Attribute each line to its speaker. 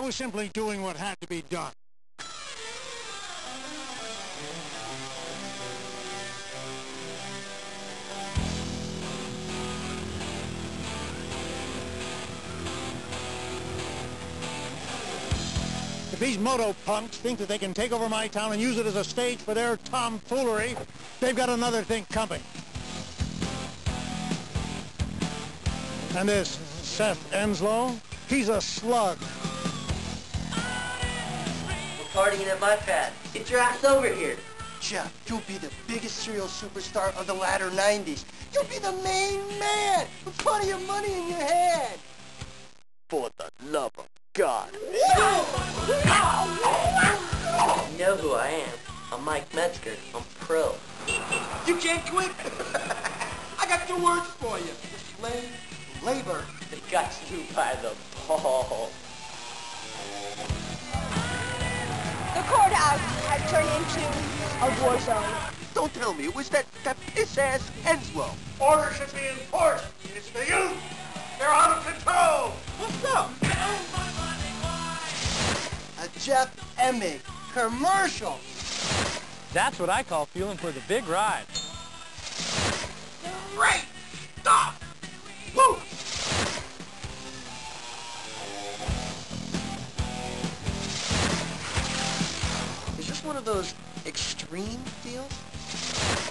Speaker 1: I was simply doing what had to be done. If these moto punks think that they can take over my town and use it as a stage for their tomfoolery, they've got another thing coming. And this Seth Enslow, he's a slug.
Speaker 2: We're partying at my pad. Get your ass over here.
Speaker 3: Jeff, you'll be the biggest serial superstar of the latter 90s. You'll be the main man with plenty of money in your head. For the love of God.
Speaker 2: You know who I am. I'm Mike Metzger. I'm pro.
Speaker 3: You can't quit. I got two words for you. Slave labor.
Speaker 2: They got you by the balls.
Speaker 4: The courthouse had turned into a war zone.
Speaker 3: Don't tell me it was that, that piss-ass Henslow.
Speaker 1: Order should be enforced. It's the youth. They're out of control.
Speaker 3: What's up? A Jeff Emig commercial.
Speaker 5: That's what I call feeling for the big ride.
Speaker 3: Great. one of those extreme fields.